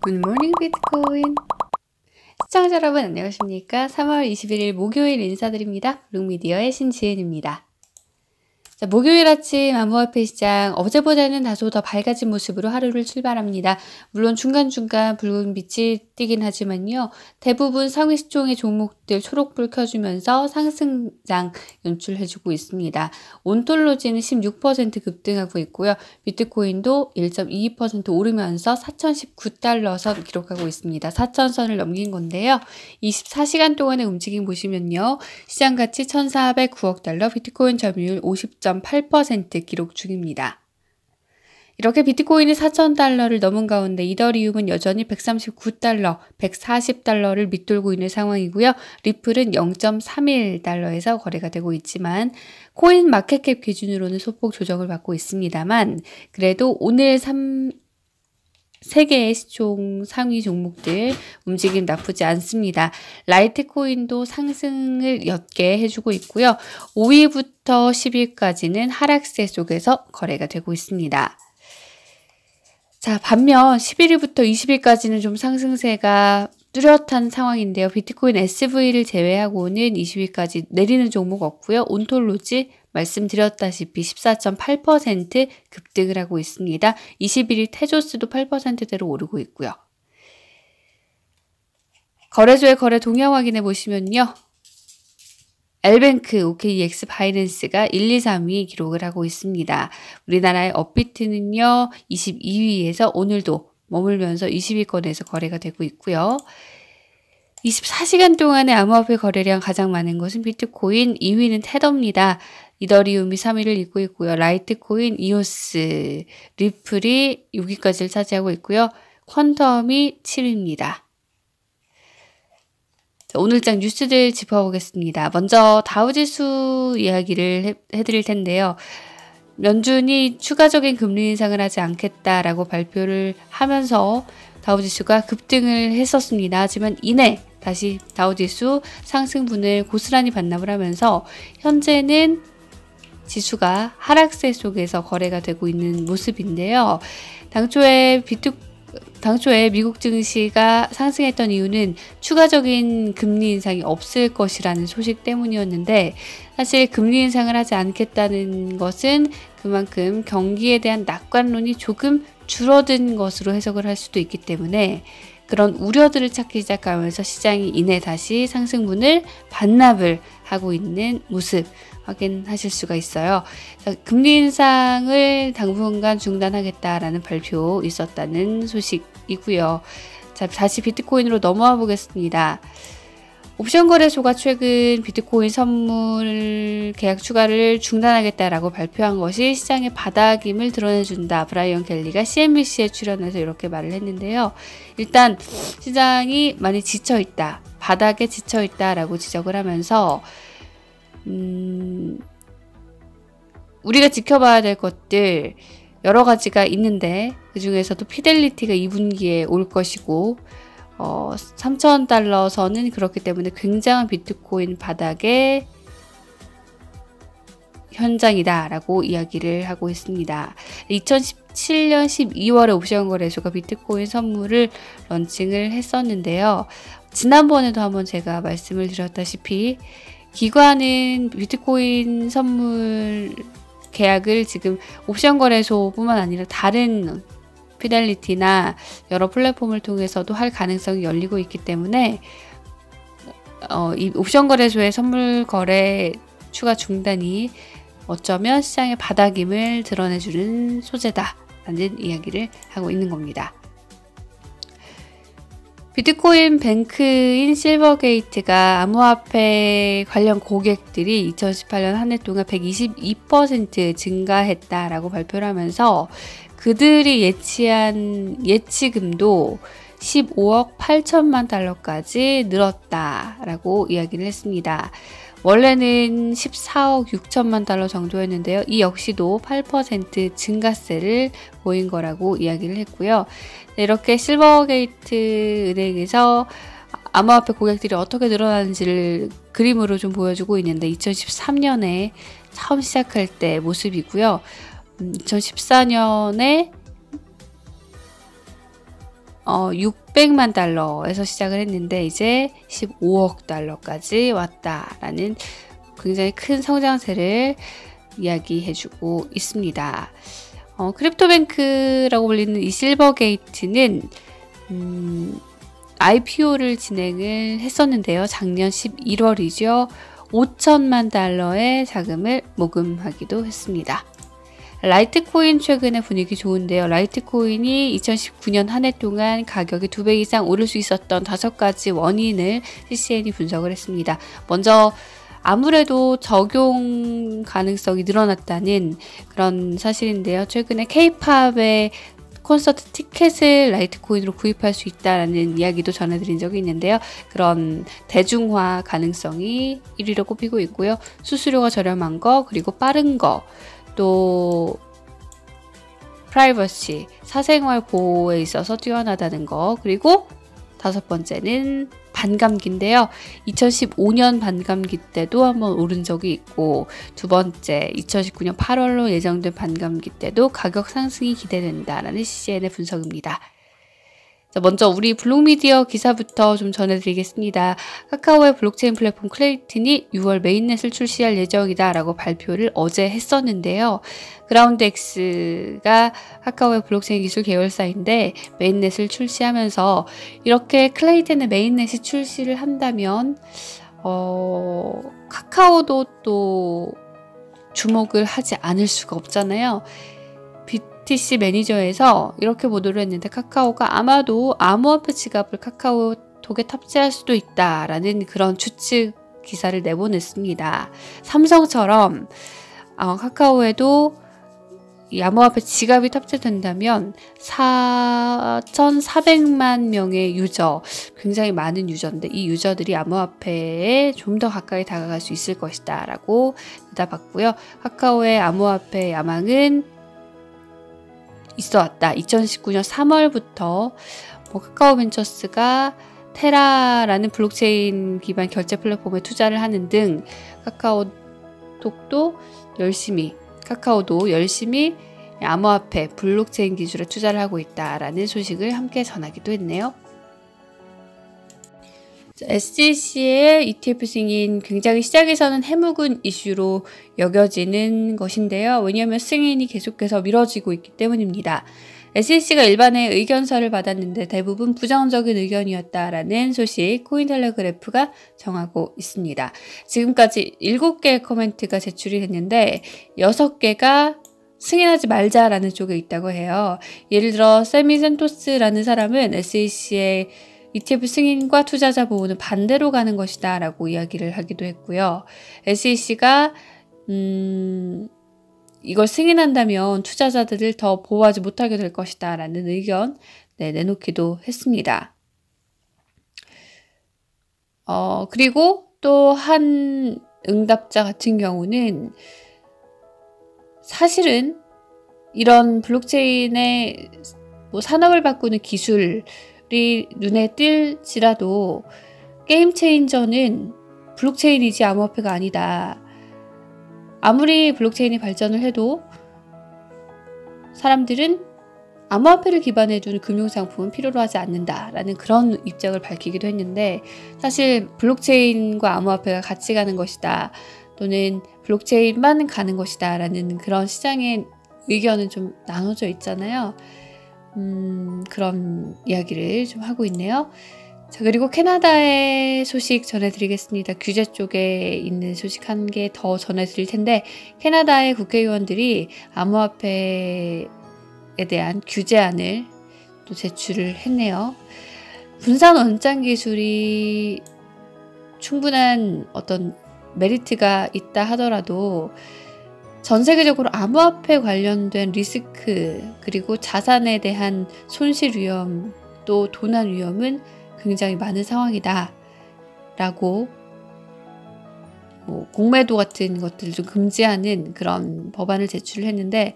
굿모닝 비트코인 시청자 여러분 안녕하십니까? 3월 21일 목요일 인사드립니다. 룩미디어의 신지은입니다 자, 목요일 아침 암호화폐 시장 어제보다는 다소 더 밝아진 모습으로 하루를 출발합니다. 물론 중간중간 붉은 빛이 띄긴 하지만요. 대부분 상위 시종의 종목들 초록불 켜주면서 상승장 연출해주고 있습니다. 온톨로지는 16% 급등하고 있고요. 비트코인도 1.22% 오르면서 4,019달러 선 기록하고 있습니다. 4,000선을 넘긴 건데요. 24시간 동안의 움직임 보시면요. 시장 가치 1,409억 달러, 비트코인 점유율 50. 4.8% 기록 중입니다. 이렇게 비트코인이 4,000달러를 넘은 가운데 이더리움은 여전히 139달러, 140달러를 밑돌고 있는 상황이고요. 리플은 0.31달러에서 거래가 되고 있지만 코인 마켓캡 기준으로는 소폭 조정을 받고 있습니다만 그래도 오늘 3 세개의 시총 상위 종목들 움직임 나쁘지 않습니다. 라이트코인도 상승을 엿게 해주고 있고요. 5위부터 10위까지는 하락세 속에서 거래가 되고 있습니다. 자, 반면 11위부터 20위까지는 좀 상승세가 뚜렷한 상황인데요. 비트코인 SV를 제외하고는 20위까지 내리는 종목 없고요. 온톨로지 말씀드렸다시피 14.8% 급등을 하고 있습니다. 21일 테조스도 8%대로 오르고 있고요. 거래소의 거래 동향 확인해 보시면요. 엘뱅크, OKEX, 바이낸스가 1, 2, 3위 기록을 하고 있습니다. 우리나라의 업비트는요, 22위에서 오늘도 머물면서 20위권에서 거래가 되고 있고요. 24시간 동안의 암호화폐 거래량 가장 많은 것은 비트코인, 2위는 테더입니다. 이더리움이 3위를 잇고 있고요. 라이트코인, 이오스, 리플이 6위까지를 차지하고 있고요. 퀀텀이 7위입니다. 오늘장 뉴스들 짚어보겠습니다. 먼저 다우지수 이야기를 해, 드릴 텐데요. 연준이 추가적인 금리 인상을 하지 않겠다라고 발표를 하면서 다우지수가 급등을 했었습니다. 하지만 이내 다시 다우지수 상승분을 고스란히 반납을 하면서 현재는 지수가 하락세 속에서 거래가 되고 있는 모습인데요. 당초에 비트 당초에 미국 증시가 상승했던 이유는 추가적인 금리 인상이 없을 것이라는 소식 때문이었는데 사실 금리 인상을 하지 않겠다는 것은 그만큼 경기에 대한 낙관론이 조금 줄어든 것으로 해석을 할 수도 있기 때문에 그런 우려들을 찾기 시작하면서 시장이 이내 다시 상승분을 반납을 하고 있는 모습 확인하실 수가 있어요. 금리 인상을 당분간 중단하겠다라는 발표 있었다는 소식이고요. 자, 다시 비트코인으로 넘어와 보겠습니다. 옵션 거래소가 최근 비트코인 선물 계약 추가를 중단하겠다라고 발표한 것이 시장의 바닥임을 드러내준다. 브라이언 켈리가 CNBC에 출연해서 이렇게 말을 했는데요. 일단 시장이 많이 지쳐 있다. 바닥에 지쳐 있다라고 지적을 하면서 음, 우리가 지켜봐야 될 것들 여러 가지가 있는데 그 중에서도 피델리티가 2분기에 올 것이고 어, 3,000달러 선은 그렇기 때문에 굉장한 비트코인 바닥의 현장이다 라고 이야기를 하고 있습니다. 2017년 12월에 옵션 거래소가 비트코인 선물을 런칭을 했었는데요. 지난번에도 한번 제가 말씀을 드렸다시피 기관은 비트코인 선물 계약을 지금 옵션 거래소뿐만 아니라 다른 피델리티나 여러 플랫폼을 통해서도 할 가능성이 열리고 있기 때문에 어, 이 옵션 거래소의 선물 거래 추가 중단이 어쩌면 시장의 바닥임을 드러내주는 소재다라는 이야기를 하고 있는 겁니다. 비트코인 뱅크인 실버게이트가 암호화폐 관련 고객들이 2018년 한 해 동안 122% 증가했다라고 발표를 하면서 그들이 예치한 예치금도 15억 8천만 달러까지 늘었다라고 이야기를 했습니다. 원래는 14억 6천만 달러 정도였는데요. 이 역시도 8% 증가세를 보인 거라고 이야기를 했고요. 네, 이렇게 실버게이트 은행에서 암호화폐 고객들이 어떻게 늘어나는지를 그림으로 좀 보여주고 있는데 2013년에 처음 시작할 때 모습이고요. 2014년에 어, 600만 달러에서 시작을 했는데 이제 15억 달러까지 왔다라는 굉장히 큰 성장세를 이야기해주고 있습니다. 어, crypto bank라고 불리는 이 실버게이트는 음, IPO를 진행을 했었는데요. 작년 11월이죠. 5천만 달러의 자금을 모금하기도 했습니다. 라이트코인 최근에 분위기 좋은데요. 라이트코인이 2019년 한 해 동안 가격이 두 배 이상 오를 수 있었던 다섯 가지 원인을 CCN이 분석을 했습니다. 먼저 아무래도 적용 가능성이 늘어났다는 그런 사실인데요. 최근에 케이팝의 콘서트 티켓을 라이트코인으로 구입할 수 있다라는 이야기도 전해드린 적이 있는데요. 그런 대중화 가능성이 1위로 꼽히고 있고요. 수수료가 저렴한 거, 그리고 빠른 거, 또 프라이버시, 사생활 보호에 있어서 뛰어나다는 거, 그리고 다섯 번째는 반감기인데요. 2015년 반감기 때도 한번 오른 적이 있고 두 번째 2019년 8월로 예정된 반감기 때도 가격 상승이 기대된다라는 CCN의 분석입니다. 먼저 우리 블록미디어 기사부터 좀 전해드리겠습니다. 카카오의 블록체인 플랫폼 클레이튼이 6월 mainnet을 출시할 예정이다 라고 발표를 어제 했었는데요. 그라운드엑스가 카카오의 블록체인 기술 계열사인데 mainnet을 출시하면서 이렇게 클레이튼의 mainnet이 출시를 한다면 어, 카카오도 또 주목을 하지 않을 수가 없잖아요. BTC 매니저에서 이렇게 보도를 했는데 카카오가 아마도 암호화폐 지갑을 카카오톡에 탑재할 수도 있다라는 그런 추측 기사를 내보냈습니다. 삼성처럼 어, 카카오에도 이 암호화폐 지갑이 탑재된다면 4,400만 명의 유저, 굉장히 많은 유저인데 이 유저들이 암호화폐에 좀 더 가까이 다가갈 수 있을 것이다 라고 대답했고요. 카카오의 암호화폐 야망은 있어 왔다. 2019년 3월부터 뭐 카카오 벤처스가 테라라는 블록체인 기반 결제 플랫폼에 투자를 하는 등 카카오톡도 열심히 카카오도 열심히 암호화폐 블록체인 기술에 투자를 하고 있다라는 소식을 함께 전하기도 했네요. SGC의 ETF 승인 굉장히 시작에서는 해묵은 이슈로 여겨지는 것인데요. 왜냐하면 승인이 계속해서 미뤄지고 있기 때문입니다. SEC가 일반의 의견서를 받았는데 대부분 부정적인 의견이었다라는 소식 코인텔레그래프가 정하고 있습니다. 지금까지 7개의 코멘트가 제출이 됐는데 6개가 승인하지 말자라는 쪽에 있다고 해요. 예를 들어 세미 센토스라는 사람은 SEC의 ETF 승인과 투자자 보호는 반대로 가는 것이다 라고 이야기를 하기도 했고요. SEC가 음, 이걸 승인한다면 투자자들을 더 보호하지 못하게 될 것이다 라는 의견 네, 내놓기도 했습니다. 어, 그리고 또 한 응답자 같은 경우는 사실은 이런 블록체인의 뭐 산업을 바꾸는 기술 이 눈에 띌지라도 game changer는 블록체인이지 암호화폐가 아니다. 아무리 블록체인이 발전을 해도 사람들은 암호화폐를 기반에 둔 금융상품은 필요로 하지 않는다라는 그런 입장을 밝히기도 했는데 사실 블록체인과 암호화폐가 같이 가는 것이다 또는 블록체인만 가는 것이다 라는 그런 시장의 의견은 좀 나눠져 있잖아요. 음, 그런 이야기를 좀 하고 있네요. 자, 그리고 캐나다의 소식 전해드리겠습니다. 규제 쪽에 있는 소식 한 개 더 전해드릴 텐데, 캐나다의 국회의원들이 암호화폐에 대한 규제안을 또 제출을 했네요. 분산 원장 기술이 충분한 어떤 메리트가 있다 하더라도 전 세계적으로 암호화폐 관련된 리스크 그리고 자산에 대한 손실 위험 또 도난 위험은 굉장히 많은 상황이다. 라고 뭐 공매도 같은 것들도 금지하는 그런 법안을 제출을 했는데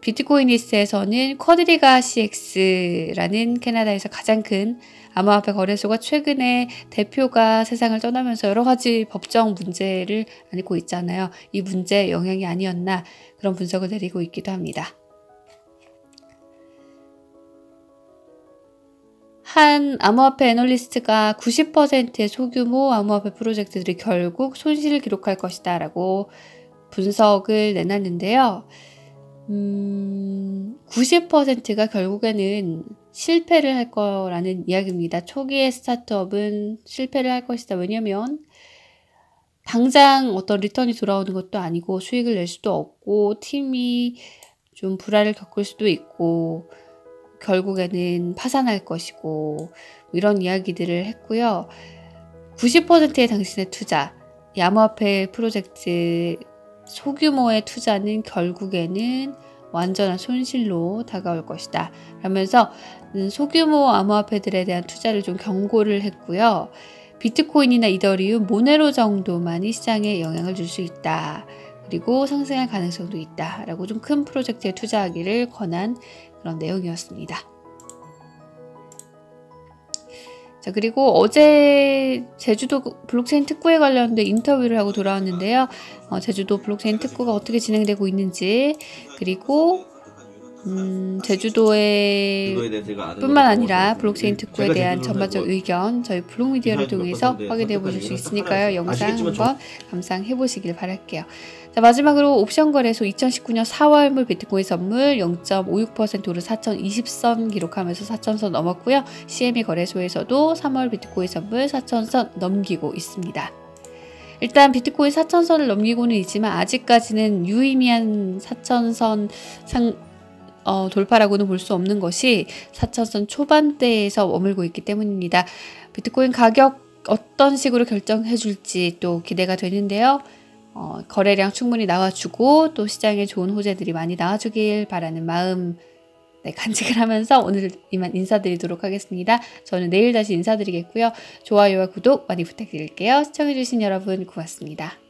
비트코인리스에서는 쿼드리가 CX라는 캐나다에서 가장 큰 암호화폐 거래소가 최근에 대표가 세상을 떠나면서 여러 가지 법정 문제를 안고 있잖아요. 이 문제 영향이 아니었나 그런 분석을 내리고 있기도 합니다. 한 암호화폐 애널리스트가 90%의 소규모 암호화폐 프로젝트들이 결국 손실을 기록할 것이다 라고 분석을 내놨는데요. 음, 90%가 결국에는 실패를 할 거라는 이야기입니다. 초기의 스타트업은 실패를 할 것이다. 왜냐면 당장 어떤 리턴이 돌아오는 것도 아니고 수익을 낼 수도 없고 팀이 좀 불화를 겪을 수도 있고 결국에는 파산할 것이고 이런 이야기들을 했고요. 90%의 당신의 투자, 야무화폐 프로젝트 소규모의 투자는 결국에는 완전한 손실로 다가올 것이다. 라면서 음, 소규모 암호화폐들에 대한 투자를 좀 경고를 했고요. 비트코인이나 이더리움, 모네로 정도만이 시장에 영향을 줄 수 있다. 그리고 상승할 가능성도 있다. 라고 좀 큰 프로젝트에 투자하기를 권한 그런 내용이었습니다. 자, 그리고 어제 제주도 블록체인 특구에 관련된 인터뷰를 하고 돌아왔는데요. 어, 제주도 블록체인 특구가 어떻게 진행되고 있는지, 그리고 음, 제주도에 뿐만 아니라 블록체인 특구에 대한 전반적 의견 저희 블록미디어를 통해서 확인해 보실 수 있으니까요. 영상 한번 감상해 보시길 바랄게요. 자, 마지막으로 옵션 거래소 2019년 4월물 비트코인 선물 0.56% 오른 4,020선 기록하면서 4,000선 넘었고요. CME 거래소에서도 3월 비트코인 선물 4,000선 넘기고 있습니다. 일단 비트코인 4,000선을 넘기고는 있지만 아직까지는 유의미한 4,000선 상 어, 돌파라고는 볼 수 없는 것이 4천선 초반대에서 머물고 있기 때문입니다. 비트코인 가격 어떤 식으로 결정해 줄지 또 기대가 되는데요. 어, 거래량 충분히 나와주고 또 시장에 좋은 호재들이 많이 나와주길 바라는 마음 네, 간직을 하면서 오늘 이만 인사드리도록 하겠습니다. 저는 내일 다시 인사드리겠고요. 좋아요와 구독 많이 부탁드릴게요. 시청해주신 여러분 고맙습니다.